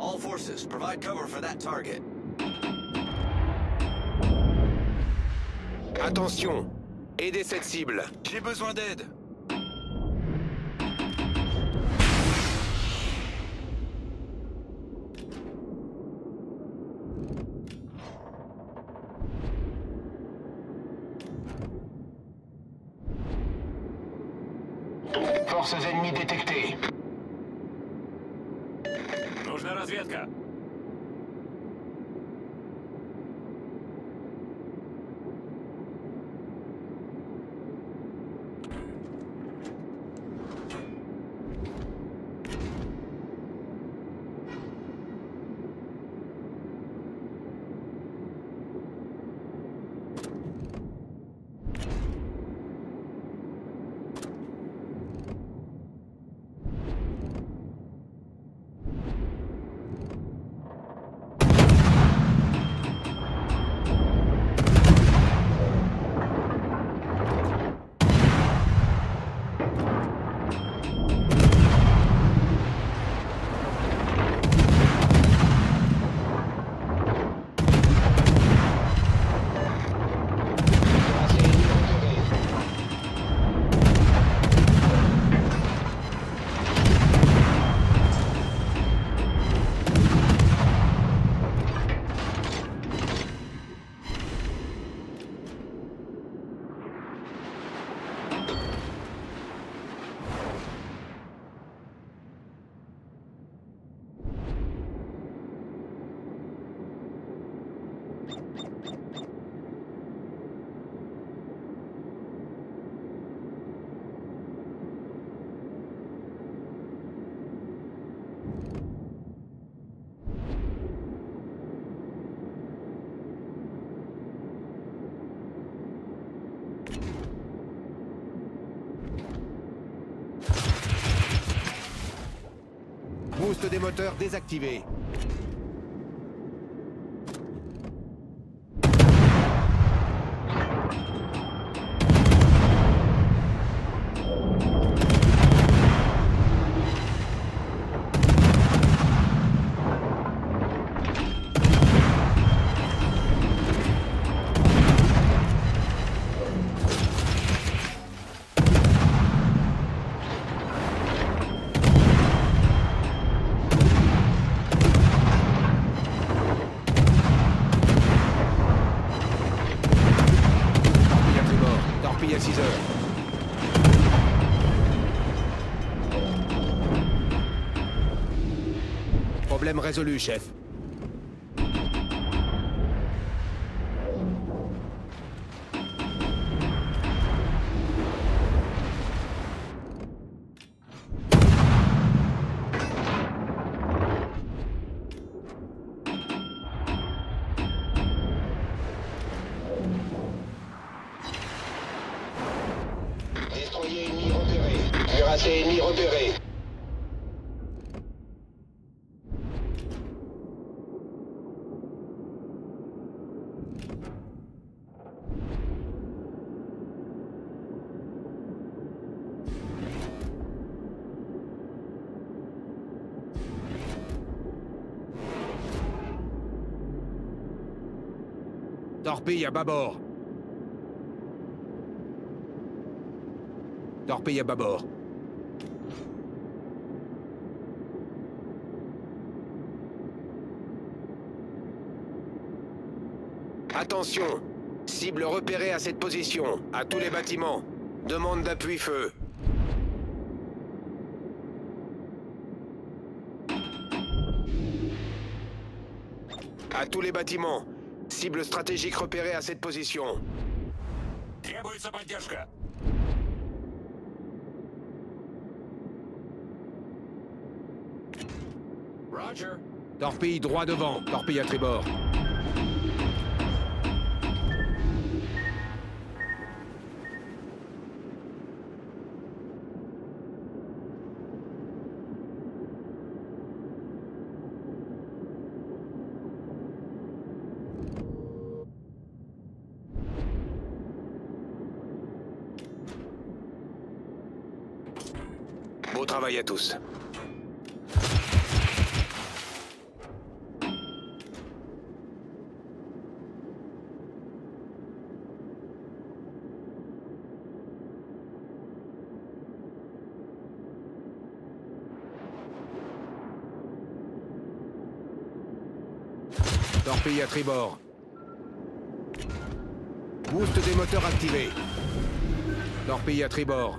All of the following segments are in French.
All forces, provide cover for that target. Attention Aidez cette cible. J'ai besoin d'aide. Forces ennemies détectées. Нужна разведка. Des moteurs désactivé. Torpille à 6 heures. Problème résolu, chef. Cuirassé ennemi repéré. Torpille à bâbord. Torpille à bâbord. Attention Cible repérée à cette position, à tous les bâtiments. Demande d'appui feu. À tous les bâtiments. Cible stratégique repérée à cette position. Требуется поддержка. Roger. Torpille droit devant. Torpille à tribord. Travail à tous. Torpille à tribord. Boost des moteurs activé. Torpille à tribord.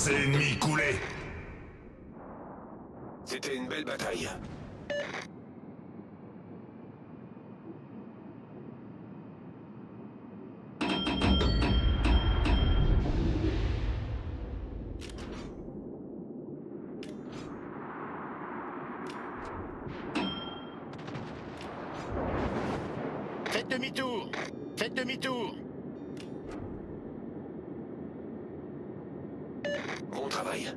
Cuirassé ennemi coulé. C'était une belle bataille. Faites demi-tour Faites demi-tour travail.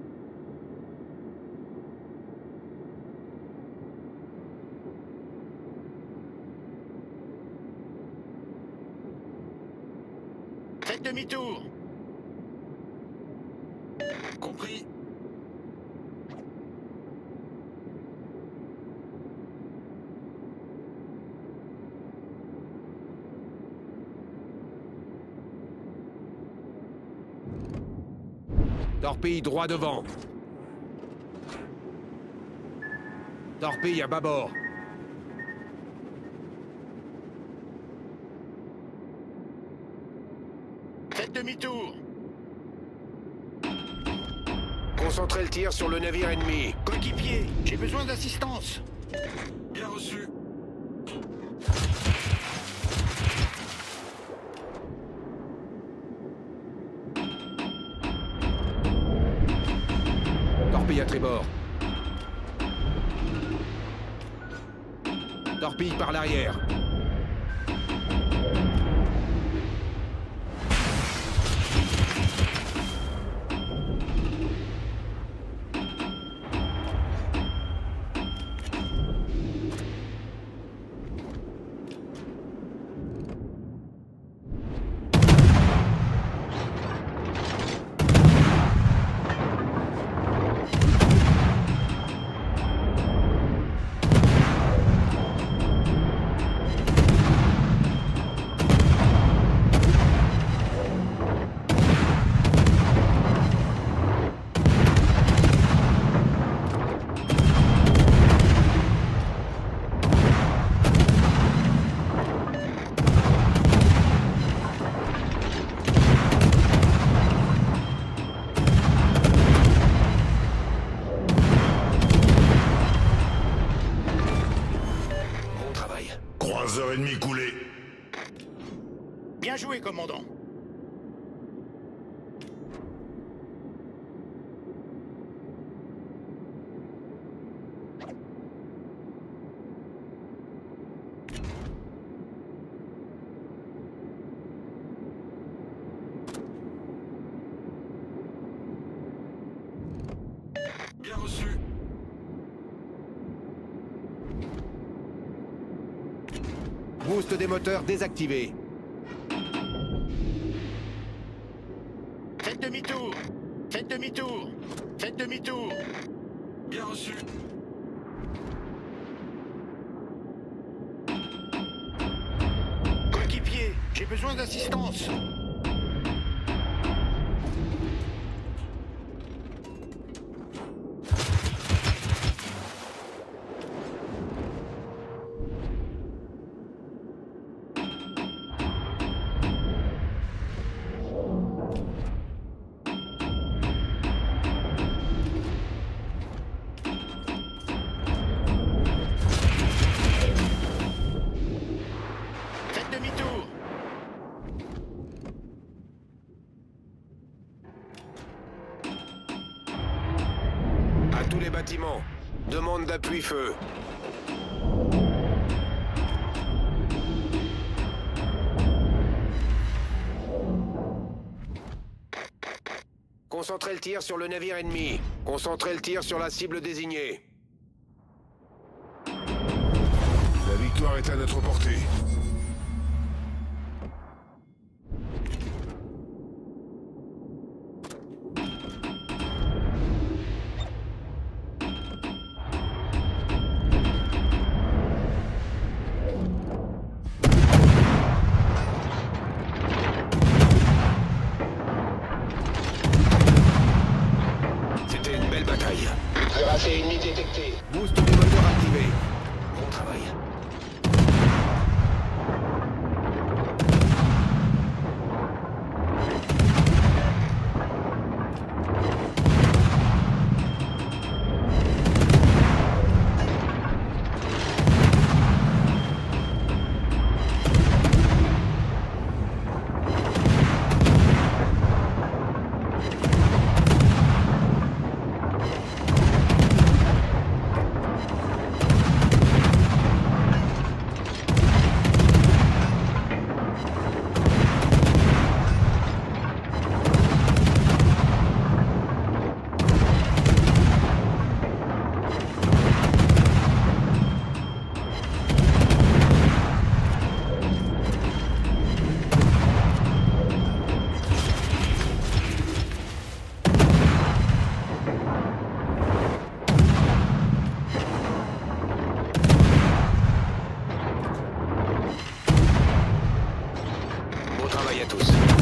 Faites demi-tour Compris. Torpille droit devant. Torpille à bâbord. Faites demi-tour Concentrez le tir sur le navire ennemi. Coéquipier, j'ai besoin d'assistance Bien reçu. Torpille à tribord. Torpille par l'arrière. Joué, commandant. Bien reçu. Boost des moteurs désactivé. Bâtiments. Demande d'appui feu. Concentrez le tir sur le navire ennemi. Concentrez le tir sur la cible désignée. La victoire est à notre portée. À tous.